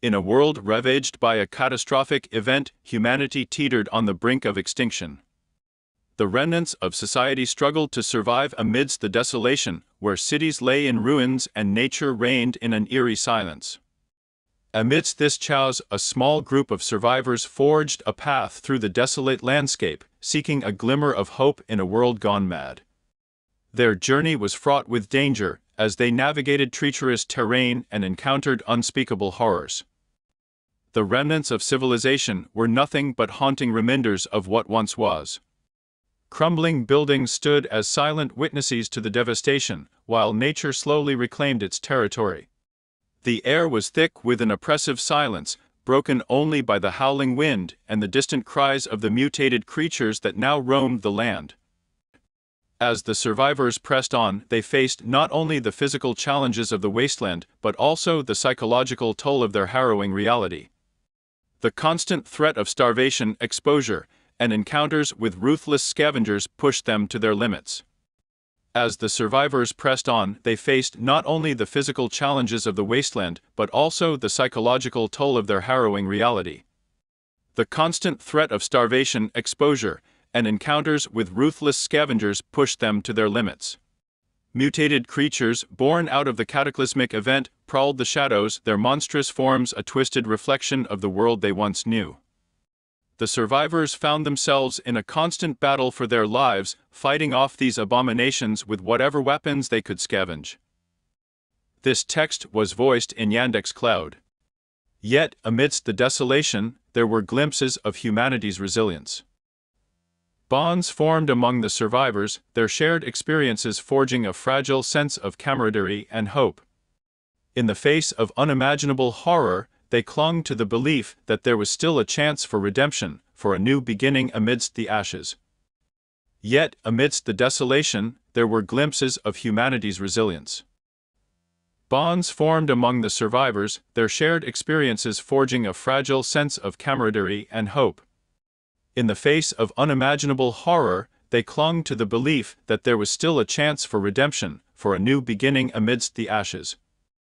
In a world ravaged by a catastrophic event, humanity teetered on the brink of extinction. The remnants of society struggled to survive amidst the desolation, where cities lay in ruins and nature reigned in an eerie silence. Amidst this chaos, a small group of survivors forged a path through the desolate landscape, seeking a glimmer of hope in a world gone mad. Their journey was fraught with danger, as they navigated treacherous terrain and encountered unspeakable horrors. The remnants of civilization were nothing but haunting reminders of what once was. Crumbling buildings stood as silent witnesses to the devastation, while nature slowly reclaimed its territory. The air was thick with an oppressive silence, broken only by the howling wind and the distant cries of the mutated creatures that now roamed the land. As the survivors pressed on, they faced not only the physical challenges of the wasteland, but also the psychological toll of their harrowing reality. The constant threat of starvation, exposure, and encounters with ruthless scavengers pushed them to their limits. As the survivors pressed on, they faced not only the physical challenges of the wasteland, but also the psychological toll of their harrowing reality. The constant threat of starvation, exposure, and encounters with ruthless scavengers pushed them to their limits. Mutated creatures, born out of the cataclysmic event, prowled the shadows, their monstrous forms a twisted reflection of the world they once knew. The survivors found themselves in a constant battle for their lives, fighting off these abominations with whatever weapons they could scavenge. This text was voiced in Yandex Cloud. Yet, amidst the desolation, there were glimpses of humanity's resilience. Bonds formed among the survivors, their shared experiences forging a fragile sense of camaraderie and hope. In the face of unimaginable horror, they clung to the belief that there was still a chance for redemption, for a new beginning amidst the ashes. Yet, amidst the desolation, there were glimpses of humanity's resilience. Bonds formed among the survivors, their shared experiences forging a fragile sense of camaraderie and hope. In the face of unimaginable horror, they clung to the belief that there was still a chance for redemption, for a new beginning amidst the ashes.